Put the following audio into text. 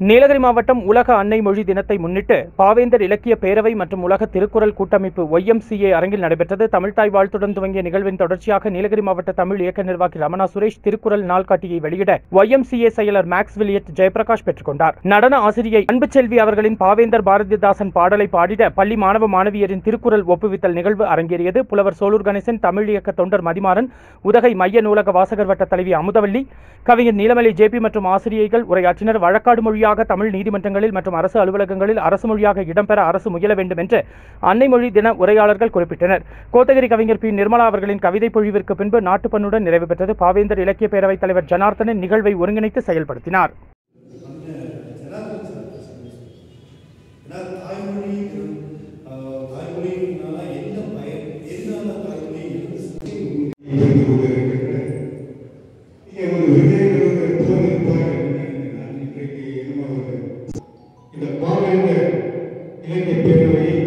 நீலகிரி மாவட்டம் உலக அன்னை மொழி தினத்தை முன்னிட்டு பாவேந்தர் இலக்கிய பேரவை மற்றும் உலக திருக்குறள் கூட்டமைப்பு ஒய்எம்சிஏ அரங்கில் நடைபெற்றது. தமிழ்தாய் வாழ்த்துடன் துவங்கிய நிகழ்வின் தொடர்ச்சியாக நீலகிரி மாவட்ட தமிழ் இயக்க நிர்வாகி ரமணா சுரேஷ் திருக்குறள் நாள்காட்டியை வெளியிட ஒய்எம்சிஏ செயலர் மேக்ஸ் வில்லியட் ஜெயபிரகாஷ் பெற்றுக்கொண்டார். நடன ஆசிரியை அன்பு செல்வி அவர்களின் பாவேந்தர் பாரதிதாசன் பாடலை பாடிட பள்ளி மாணவ மாணவியரின் திருக்குறள் ஒப்புவித்தல் நிகழ்வு அரங்கேறியது. புலவர் சோலூர் கணேசன் தமிழ் இயக்க தொண்டர் மதிமாறன் உதகை மைய நூலக வாசகர் வட்ட தலைவி அமுதவல்லி கவிஞர் நீலமலை ஜேபி மற்றும் ஆசிரியைகள் உரையாற்றினர். வழக்காடு மொழி மொழியாக தமிழ் நீதிமன்றங்களில் மற்றும் அரசு அலுவலகங்களில் அரசு மொழியாக இடம்பெற அரசு முயல வேண்டும் என்று அன்னை மொழி தின உரையாளர்கள் குறிப்பிட்டனர். கோத்தகிரி கவிஞர் பி. நிர்மலா அவர்களின் கவிதை பொழிவிற்கு பின்பு நாட்டுப்பண்ணுடன் நிறைவு பெற்றது. பாவேந்தர் இலக்கிய பேரவைத் தலைவர் ஜனார்த்தனன் நிகழ்வை ஒருங்கிணைத்து செயல்படுத்தினார். Independently